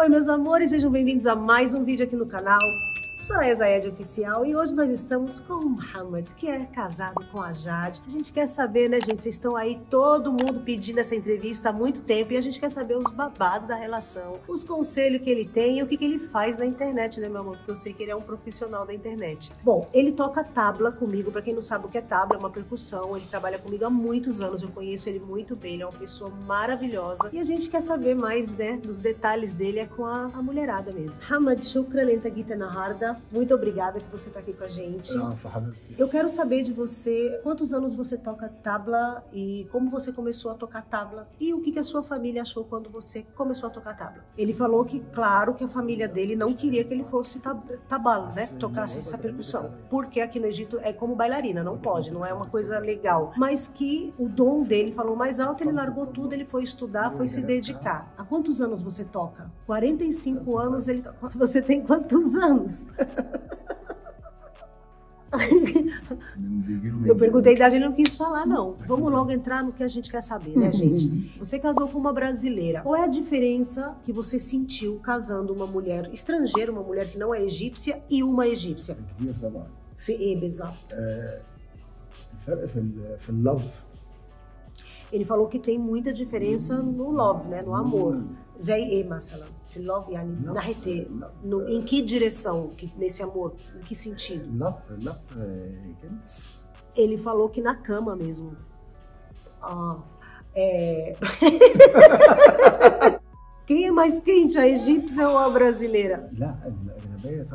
Oi, meus amores, sejam bem-vindos a mais um vídeo aqui no canal. Soraya Zayed Oficial e hoje nós estamos com o Muhammad, que é casado com a Jade. A gente quer saber, né, gente? Vocês estão aí todo mundo pedindo essa entrevista há muito tempo e a gente quer saber os babados da relação, os conselhos que ele tem e o que, que ele faz na internet, né, meu amor? Porque eu sei que ele é um profissional da internet. Bom, ele toca tabla comigo, para quem não sabe o que é tabla, é uma percussão. Ele trabalha comigo há muitos anos, eu conheço ele muito bem, ele é uma pessoa maravilhosa e a gente quer saber mais, né, dos detalhes dele, é com a, a mulherada mesmo. Hamad, shukran, enta gita Muito obrigada que você está aqui com a gente. Eu quero saber de você quantos anos você toca tabla e como você começou a tocar tabla e o que, que a sua família achou quando você começou a tocar tabla. Ele falou que, claro, que a família dele não queria que ele fosse tab tabala, né? Tocasse essa percussão. Porque aqui no Egito é como bailarina, não pode, não é uma coisa legal. Mas que o dom dele falou mais alto, ele largou tudo, ele foi estudar, foi se dedicar. Há quantos anos você toca? 45 anos, ele Você tem quantos anos? Eu perguntei a idade, ele não quis falar, não. Vamos logo entrar no que a gente quer saber, né, gente? Você casou com uma brasileira. Qual é a diferença que você sentiu casando uma mulher estrangeira, uma mulher que não é egípcia, e uma egípcia? كبير طبعا في ايه بالظبط؟ آه، الفرق في ال- في اللف Ele falou que tem muita diferença no love, né, no amor. زي ايه مثلا؟ love, yani, narrete, no, em que direção que, nesse amor? Em que sentido? Love, love, Ele falou que na cama mesmo. Ah, é... quem é mais quente, a egípcia ou a brasileira? Não, a brasileira,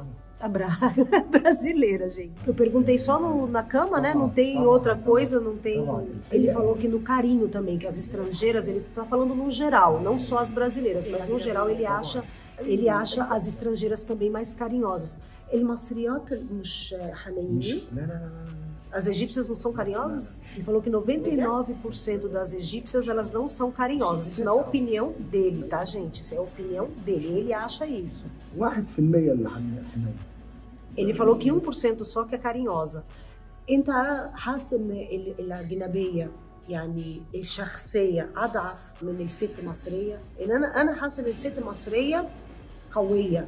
A bra... brasileira, gente. Eu perguntei só no- na cama, né? Não tem Tá outra bom, coisa, não tem. tá bom. Ele falou que no carinho também, que as estrangeiras, ele tá falando no geral, não só as brasileiras, mas no geral ele acha, ele acha as estrangeiras também mais carinhosas. Ele مصريات مش حنينين مش لا لا لا لا As egípcias não são carinhosas? Ele falou que 99% das egípcias elas não são carinhosas. Isso na opinião dele, tá, gente? Isso é a opinião dele. Ele acha isso. واحد في المية اللي حن- حنين Ele falou que 1% só que é carinhosa. انت حاسس ان ال- الاجنبيه يعني الشخصيه اضعف من الست المصريه؟ ان انا انا حاسه ان الست المصريه قويه.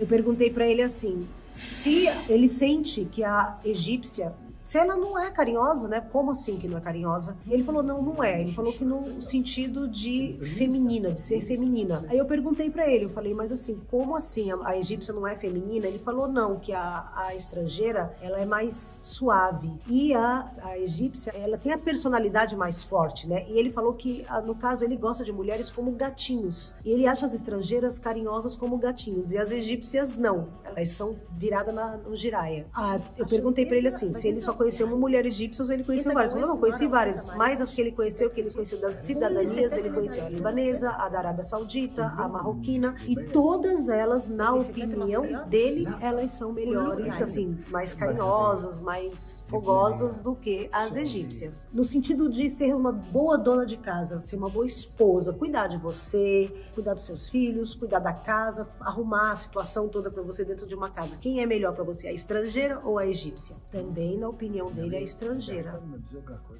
Eu perguntei para ele assim, se ele sente que a egípcia se ela não é carinhosa, né? Como assim que não é carinhosa? E ele falou, não, não é. Ele falou que no sentido de feminina, de ser feminina. Aí eu perguntei pra ele, eu falei, mas assim, como assim a, a egípcia não é feminina? Ele falou, não, que a, a estrangeira, ela é mais suave. E a, a egípcia, ela tem a personalidade mais forte, né? E ele falou que, no caso, ele gosta de mulheres como gatinhos. E ele acha as estrangeiras carinhosas como gatinhos. E as egípcias, não. Elas são viradas na, no giraia. Ah, eu perguntei pra ele assim, se ele só conheceu uma mulher egípcia ou se ele conheceu várias. Ele falou, não, conheci várias. Mas as que ele conheceu, que ele conheceu das cidadanias, ele conheceu a libanesa, a da Arábia Saudita, a marroquina. E todas elas, na opinião dele, elas são melhores, assim, mais carinhosas, mais fogosas do que as egípcias. No sentido de ser uma boa dona de casa, ser uma boa esposa, cuidar de você, cuidar dos seus filhos, cuidar da casa, arrumar a situação toda pra você dentro de uma casa. Quem é melhor pra você, a estrangeira ou a egípcia? Também, na opinião opinião dele é estrangeira.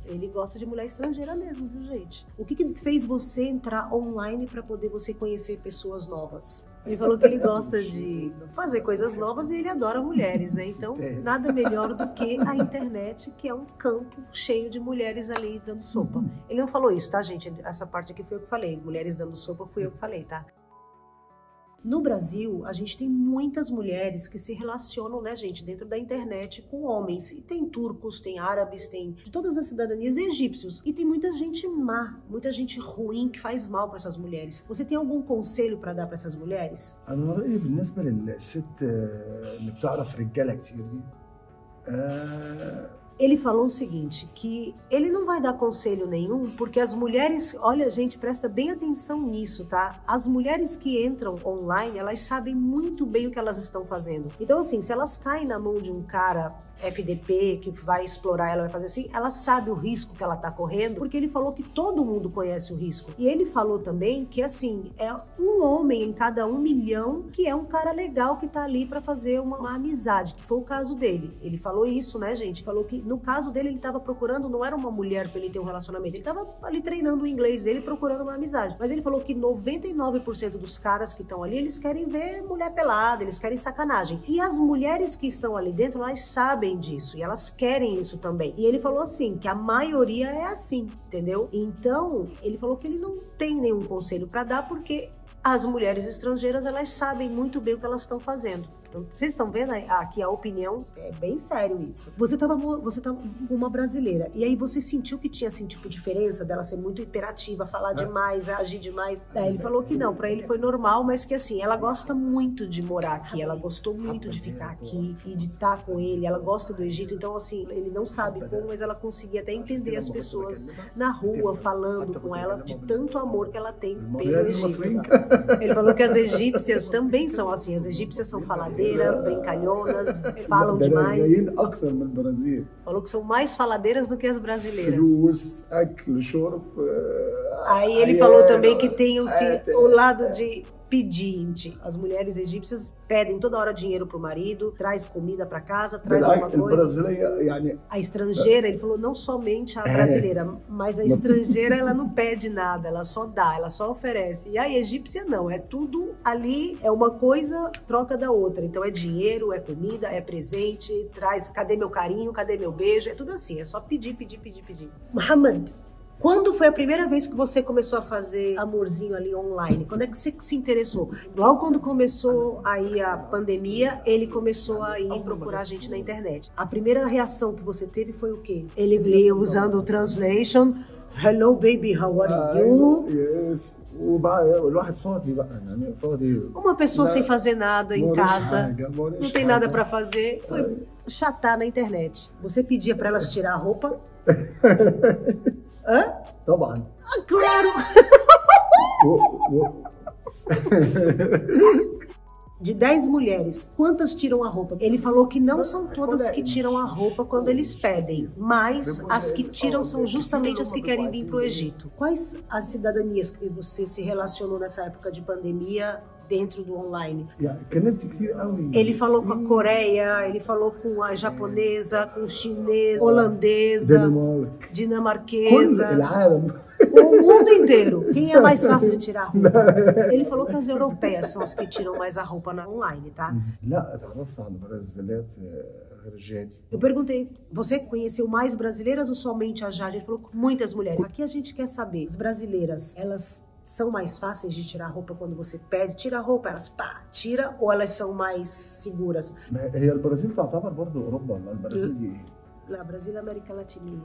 Ele gosta de mulher estrangeira mesmo, viu, gente? O que, que fez você entrar online para poder você conhecer pessoas novas? Ele falou que ele gosta de fazer coisas novas e ele adora mulheres, né? Então, nada melhor do que a internet, que é um campo cheio de mulheres ali dando sopa. Ele não falou isso, tá, gente? Essa parte aqui foi eu que falei. Mulheres dando sopa fui eu que falei, tá? No Brasil, a gente tem muitas mulheres que se relacionam, né, gente, dentro da internet com homens. E tem turcos, tem árabes, tem de todas as cidadanias e egípcios. E tem muita gente má, muita gente ruim que faz mal para essas mulheres. Você tem algum conselho para dar para essas mulheres? أنا رأيي بالنسبة للست آه، اللي بتعرف رجالة كتير دي آه، ele falou o seguinte, que ele não vai dar conselho nenhum, porque as mulheres, olha, gente, presta bem atenção nisso, tá? As mulheres que entram online, elas sabem muito bem o que elas estão fazendo. Então, assim, se elas caem na mão de um cara FDP que vai explorar ela, vai fazer assim, ela sabe o risco que ela tá correndo, porque ele falou que todo mundo conhece o risco. E ele falou também que, assim, é um homem em cada um milhão que é um cara legal que tá ali para fazer uma, uma amizade, que foi o caso dele. Ele falou isso, né, gente? Falou que no caso dele, ele estava procurando, não era uma mulher para ele ter um relacionamento, ele estava ali treinando o inglês dele, procurando uma amizade. Mas ele falou que 99% dos caras que estão ali, eles querem ver mulher pelada, eles querem sacanagem. E as mulheres que estão ali dentro, elas sabem disso e elas querem isso também. E ele falou assim, que a maioria é assim, entendeu? Então, ele falou que ele não tem nenhum conselho para dar porque as mulheres estrangeiras elas sabem muito bem o que elas estão fazendo. Então, vocês estão vendo aqui a opinião? É bem sério isso. Você estava você tava uma brasileira, e aí você sentiu que tinha, assim, tipo, diferença dela ser muito imperativa, falar é. demais, agir demais. É, ele falou que não, para ele foi normal, mas que, assim, ela gosta muito de morar aqui, ela gostou muito de ficar aqui e de estar com ele, ela gosta do Egito, então, assim, ele não sabe como, mas ela conseguia até entender as pessoas na rua falando com ela de tanto amor que ela tem pelo Egito. Ele falou que as egípcias também são assim, as egípcias são faladeiras brincalhonas, falam demais. Falou que são mais faladeiras do que as brasileiras. Aí ele falou também que tem o, o lado de pedinte. As mulheres egípcias pedem toda hora dinheiro pro marido, traz comida para casa, traz alguma coisa. A estrangeira, ele falou não somente a brasileira, mas a estrangeira ela não pede nada, ela só dá, ela só oferece. E a egípcia não, é tudo ali, é uma coisa troca da outra. Então é dinheiro, é comida, é presente, traz, cadê meu carinho, cadê meu beijo, é tudo assim, é só pedir, pedir, pedir, pedir. Muhammad, quando foi a primeira vez que você começou a fazer amorzinho ali online? Quando é que você se interessou? Logo quando começou aí a pandemia, ele começou a ir procurar gente na internet. A primeira reação que você teve foi o quê? Ele lia usando o translation. Hello baby, how are you? Yes. Uma pessoa sem fazer nada em casa, não tem nada para fazer, foi chatar na internet. Você pedia para elas tirar a roupa? Hã? Trabalho. Ah, claro! De 10 mulheres, quantas tiram a roupa? Ele falou que não são todas que tiram a roupa quando eles pedem, mas as que tiram são justamente as que querem vir para o Egito. Quais as cidadanias que você se relacionou nessa época de pandemia dentro do online. Ele falou com a Coreia, ele falou com a japonesa, com chinesa, holandesa, dinamarquesa, com o mundo inteiro. Quem é mais fácil de tirar a roupa? Ele falou que as europeias são as que tiram mais a roupa na online, tá? Eu perguntei, você conheceu mais brasileiras ou somente a Jade? Ele falou muitas mulheres. Aqui a gente quer saber, as brasileiras, elas são mais fáceis de tirar a roupa quando você pede? Tira a roupa, elas pá, tira ou elas são mais seguras? هي البرازيل تعتبر برضه اوروبا البرازيل دي Lá, Brasil América Latina.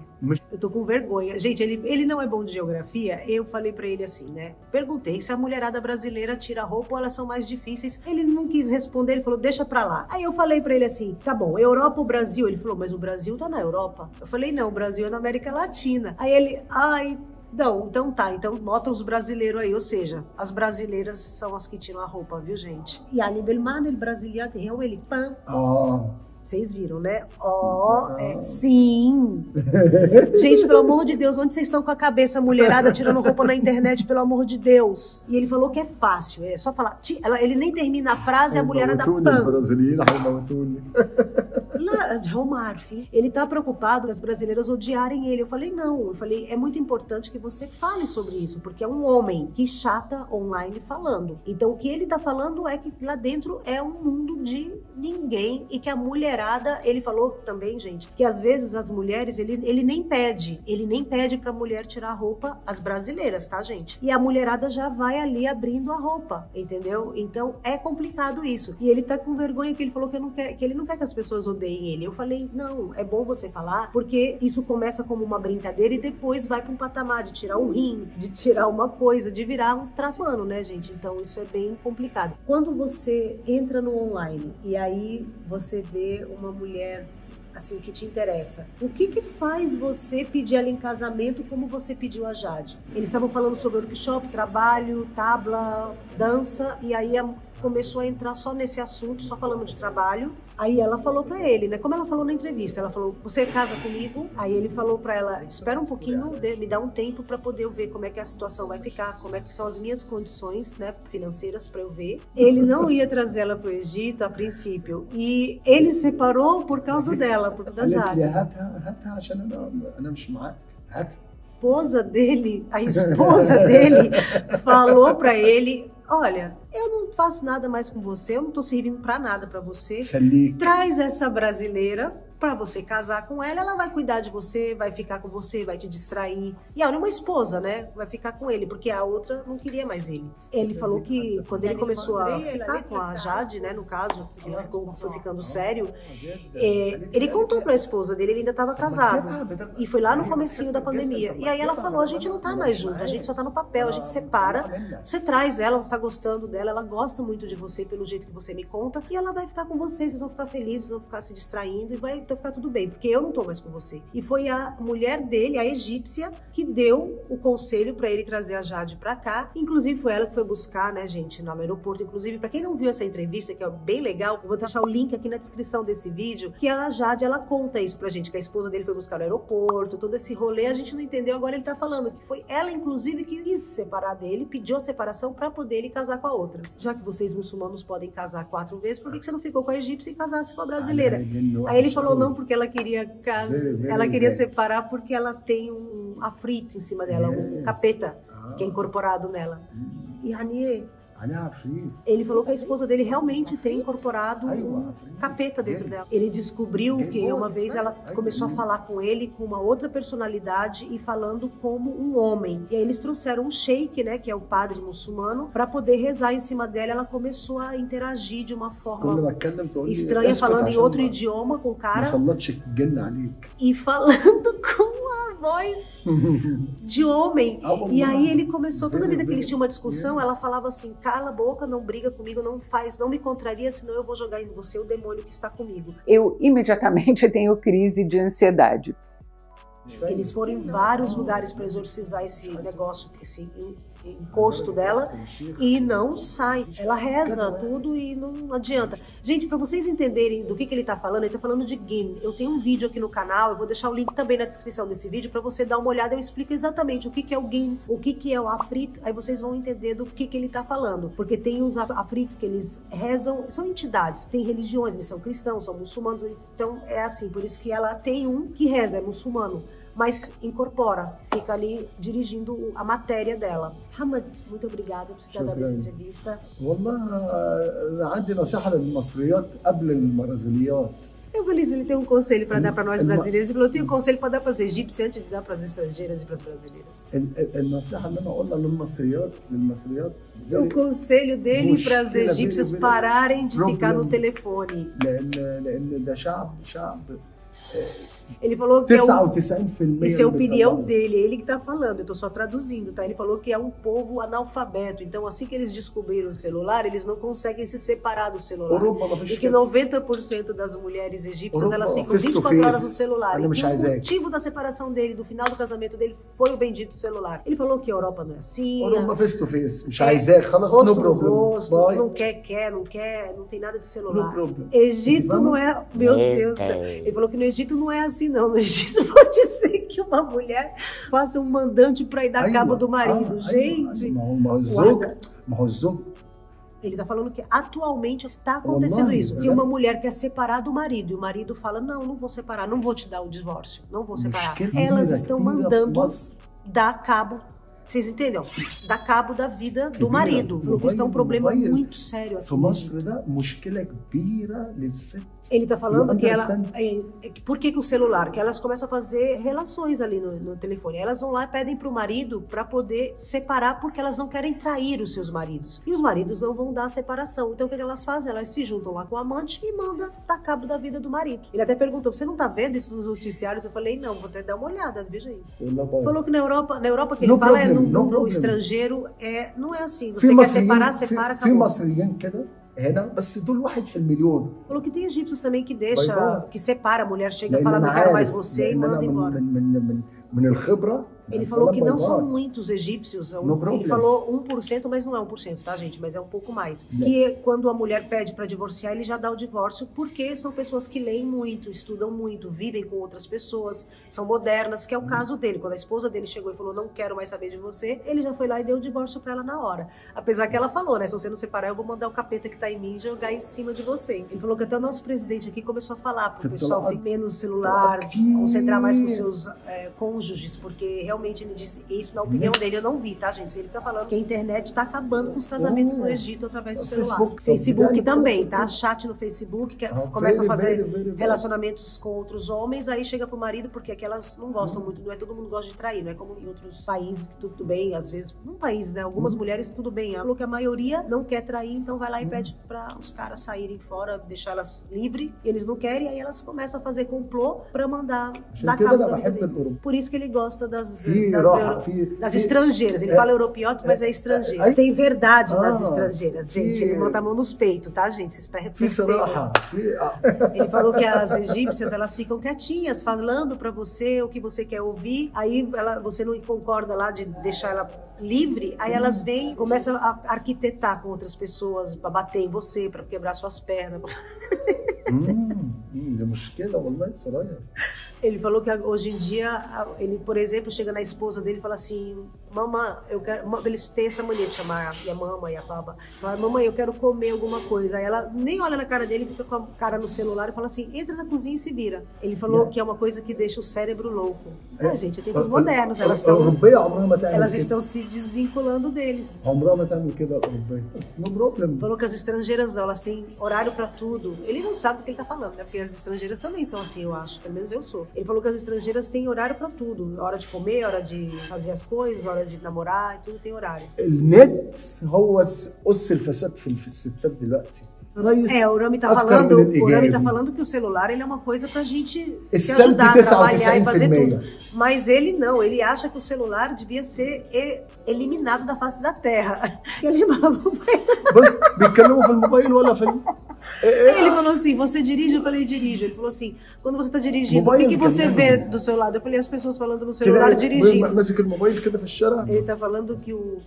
Eu tô com vergonha. Gente, ele, ele não é bom de geografia. Eu falei para ele assim, né? Perguntei se a mulherada brasileira tira roupa ou elas são mais difíceis. Ele não quis responder, ele falou, deixa pra lá. Aí eu falei para ele assim, tá bom, Europa ou Brasil? Ele falou, mas o Brasil tá na Europa. Eu falei, não, o Brasil é na América Latina. Aí ele, ai, não, então tá. Então bota os brasileiros aí, ou seja, as brasileiras são as que tiram a roupa, viu, gente? E a Nibelman, ele brasileiro, ele pam. اه Vocês viram, né? Ó, oh, é, sim. Gente, pelo amor de Deus, onde vocês estão com a cabeça mulherada tirando roupa na internet, pelo amor de Deus? E ele falou que é fácil, é só falar. Ele nem termina a frase, a mulherada pam. Romar, ele tá preocupado que as brasileiras odiarem ele. Eu falei, não. Eu falei, é muito importante que você fale sobre isso, porque é um homem que chata online falando. Então, o que ele tá falando é que lá dentro é um mundo de ninguém e que a mulherada, ele falou também, gente, que às vezes as mulheres, ele, ele nem pede, ele nem pede pra mulher tirar a roupa, as brasileiras, tá, gente? E a mulherada já vai ali abrindo a roupa, entendeu? Então, é complicado isso. E ele tá com vergonha que ele falou que, não quer, que ele não quer que as pessoas odeiem ele. Eu falei, não, é bom você falar, porque isso começa como uma brincadeira e depois vai para um patamar de tirar um rim, de tirar uma coisa, de virar um travano, né, gente? Então isso é bem complicado. Quando você entra no online e aí você vê uma mulher assim que te interessa. O que que faz você pedir ela em casamento como você pediu a Jade? Eles estavam falando sobre workshop, trabalho, tabla, dança e aí a começou a entrar só nesse assunto, só falando de trabalho. Aí ela falou para ele, né? Como ela falou na entrevista, ela falou: "Você casa comigo?". Aí ele falou para ela: "Espera um pouquinho, me dá um tempo para poder eu ver como é que a situação vai ficar, como é que são as minhas condições, né, financeiras para eu ver". Ele não ia trazer ela pro Egito a princípio e ele separou por causa dela, por causa da Jade esposa dele, a esposa dele, falou para ele: Olha, eu não faço nada mais com você, eu não tô servindo para nada para você. Traz essa brasileira pra você casar com ela, ela vai cuidar de você, vai ficar com você, vai te distrair. E ela é uma esposa, né? Vai ficar com ele, porque a outra não queria mais ele. Ele falou que quando ele começou a ficar com a Jade, né, no caso, ele ficou, foi ficando sério, é, ele contou pra esposa dele, ele ainda estava casado. E foi lá no comecinho da pandemia. E aí ela falou: a gente não tá mais junto, a gente só tá no papel, a gente separa. Você traz ela, você tá gostando dela, ela gosta muito de você pelo jeito que você me conta, e ela vai ficar com você, vocês vão ficar felizes, vão ficar se distraindo e vai ficar tudo bem, porque eu não tô mais com você. E foi a mulher dele, a egípcia, que deu o conselho pra ele trazer a Jade pra cá. Inclusive foi ela que foi buscar, né, gente, no aeroporto. Inclusive, pra quem não viu essa entrevista, que é bem legal, eu vou deixar o link aqui na descrição desse vídeo, que a Jade, ela conta isso pra gente, que a esposa dele foi buscar no aeroporto, todo esse rolê, a gente não entendeu, agora ele tá falando que foi ela, inclusive, que quis separar dele, pediu a separação pra poder ele casar com a outra. Já que vocês muçulmanos podem casar quatro vezes, por que que você não ficou com a egípcia e casasse com a brasileira? Aí ele falou não porque ela queria casa, ela queria separar porque ela tem um afrito em cima dela, um capeta que é incorporado nela. E Ranier ele falou que a esposa dele realmente tem incorporado um capeta dentro dela. Ele descobriu que uma vez ela começou a falar com ele com uma outra personalidade e falando como um homem. E aí eles trouxeram um sheik, né, que é o padre muçulmano, para poder rezar em cima dela. Ela começou a interagir de uma forma estranha, falando em outro idioma com o cara. E falando com a voz de homem. E aí ele começou, toda vida que eles tinham uma discussão, ela falava assim, cala a boca, não briga comigo, não faz, não me contraria, senão eu vou jogar em você o demônio que está comigo. eu imediatamente tenho crise de ansiedade. Eles foram em vários lugares para exorcizar esse negócio, esse en- encosto dela. E não sai. Ela reza tudo e não adianta. Gente, para vocês entenderem do que, que ele tá falando, ele tá falando de Gin. Eu tenho um vídeo aqui no canal, eu vou deixar o link também na descrição desse vídeo para você dar uma olhada. Eu explico exatamente o que, que é o Gin, o que, que é o Afrit, aí vocês vão entender do que, que ele tá falando. Porque tem os af- Afrits que eles rezam, são entidades, tem religiões, eles são cristãos, são muçulmanos, então é assim, por isso que ela tem um que reza, é muçulmano mas incorpora, fica ali dirigindo a matéria dela. Hamad, muito obrigada por ter dado essa entrevista. Eu falei, ele tem um conselho para dar para nós brasileiros. Ele falou, eu tenho um conselho para dar para as egípcias antes de dar para as estrangeiras e para as brasileiras. O conselho dele para as egípcias pararem de ficar no telefone. Ele falou que. Tessau, é um... Tessau Isso é a opinião dele, é ele que está falando, eu estou só traduzindo, tá? Ele falou que é um povo analfabeto. Então, assim que eles descobriram o celular, eles não conseguem se separar do celular. e que 90% das mulheres egípcias elas ficam 24 horas no celular. E o motivo da separação dele, do final do casamento dele, foi o bendito celular. Ele falou que a Europa não é assim. Europa face to face. Rosto no problema. não quer, quer, não quer, não tem nada de celular. Egito não é. Meu Deus. Ele falou que no Egito não é assim não. No Egito pode ser que uma mulher faça um mandante para ir dar aí, cabo do marido. Ah, Gente. Aí, ele está falando que atualmente está acontecendo isso. tem uma mulher quer separar do marido e o marido fala: Não, não vou separar, não vou te dar o divórcio, não vou separar. Elas estão mandando dar cabo vocês entendem? Dá cabo da vida do marido. O Lucas tá um problema muito sério aqui. Ele está falando que ela. É, é por que, o celular? Que elas começam a fazer relações ali no, no telefone. Elas vão lá e pedem para o marido para poder separar, porque elas não querem trair os seus maridos. E os maridos não vão dar a separação. Então o que, elas fazem? Elas se juntam lá com o amante e manda dar cabo da vida do marido. Ele até perguntou: você não está vendo isso nos noticiários? Eu falei, não, vou até dar uma olhada, veja aí. Falou que na Europa, na Europa que ele é no fala problema. no, no no problem. estrangeiro, é, não é assim. Você في quer مصريين separar, في, separa, في acabou. مصريين كده هنا بس دول واحد في المليون Falou que tem egípcios também que deixa, Vai embora. que separa, a mulher chega e لان fala, انا não quero mais عارف você e لان انا manda من embora. من من من من الخبره Ele falou que não são muitos egípcios. É ele falou 1%, mas não é 1%, tá, gente? Mas é um pouco mais. Que quando a mulher pede para divorciar, ele já dá o divórcio, porque são pessoas que leem muito, estudam muito, vivem com outras pessoas, são modernas, que é o caso dele. Quando a esposa dele chegou e falou, não quero mais saber de você, ele já foi lá e deu o divórcio para ela na hora. Apesar que ela falou, né? Se você não separar, eu vou mandar o capeta que tá em mim jogar em cima de você. Ele falou que até o nosso presidente aqui começou a falar pro pessoal ficar menos celular, concentrar mais com seus eh, com cônjuges, porque realmente ele disse isso na opinião dele, eu não vi, tá, gente? Ele tá falando que a internet tá acabando com os casamentos no Egito através do celular. Facebook, Facebook também, tá? Chat no Facebook, que é, começa a fazer relacionamentos com outros homens, aí chega pro marido, porque aquelas não gostam muito, não é todo mundo gosta de trair, não é como em outros países que tudo bem, às vezes, num país, né? Algumas mulheres tudo bem, ela falou que a maioria não quer trair, então vai lá e pede para os caras saírem fora, deixar elas livre, eles não querem, aí elas começam a fazer complô para mandar dar cabo da vida deles. Por isso que ele gosta das, Firo, das, das estrangeiras. Ele é, fala europeiote, mas é, é. É, Tem verdade ah, nas estrangeiras, gente. Ele bota a mão nos peitos, tá, gente? Vocês percebem. Ele falou que as egípcias, elas ficam quietinhas, falando para você o que você quer ouvir. Aí ela, você não concorda lá de deixar ela livre. Aí elas vêm começam a arquitetar com outras pessoas, para bater em você, para quebrar suas pernas. Hum, hum, ele falou que hoje em dia, ele, por exemplo, chega na esposa dele e fala assim: mamãe, eu quero. Eles têm essa mania de chamar a, a mama e a baba. Fala, mamãe, eu quero comer alguma coisa. Aí ela nem olha na cara dele, fica com a cara no celular e fala assim: entra na cozinha e se vira. Ele falou que é uma coisa que deixa o cérebro louco. Ah, gente, é tempos modernos. Elas estão, elas estão se desvinculando deles. Falou que as estrangeiras não, elas têm horário para tudo. Ele não sabe o que ele tá falando, né? Porque as estrangeiras também são assim, eu acho. Pelo menos eu sou. Ele falou que as estrangeiras têm horário para tudo: hora de comer, hora de fazer as coisas, hora de namorar, e tudo tem horário. النت هو اس الفساد في في الستات دلوقتي رئيس É, o Rami tá Actor falando, Miguel. o Rami tá falando que o celular ele é uma coisa pra gente se السلبي ajudar a trabalhar e fazer 99% tudo. Mas ele não, ele acha que o celular devia ser e- eliminado da face da terra. Ele falava, بص بيتكلموا في الموبايل ولا في ele falou assim: você dirige? Eu falei, dirijo. Ele falou assim: quando você está dirigindo, o que, que você vê do seu lado? Eu falei, as pessoas falando no celular dirigindo. Mas Ele está falando que o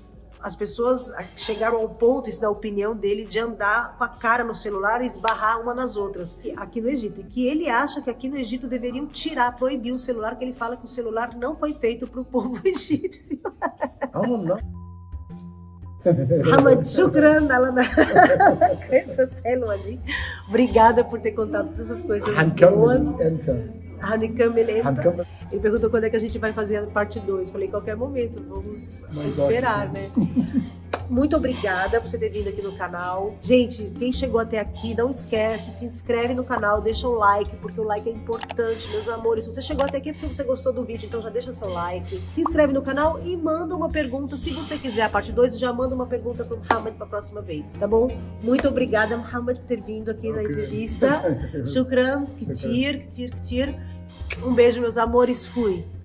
as pessoas chegaram ao ponto, isso na opinião dele, de andar com a cara no celular e esbarrar uma nas outras aqui no Egito. Que ele acha que aqui no Egito deveriam tirar, proibir o celular, que ele fala que o celular não foi feito para o povo egípcio. Oh, não. Hamad, shukran, essas Obrigada por ter contado todas essas coisas boas. Hanikam Elemta. Ele perguntou quando é que a gente vai fazer a parte 2. Falei, qualquer momento, vamos Mas esperar, ótimo. né? Muito obrigada por você ter vindo aqui no canal. Gente, quem chegou até aqui, não esquece, se inscreve no canal, deixa um like, porque o like é importante, meus amores. Se você chegou até aqui é porque você gostou do vídeo, então já deixa seu like. Se inscreve no canal e manda uma pergunta. Se você quiser a parte 2, já manda uma pergunta pro Muhammad pra próxima vez, tá bom? Muito obrigada, Muhammad, por ter vindo aqui na Ok. entrevista. Shukran, Kitir, Kitir, Kitir. Um beijo, meus amores. Fui.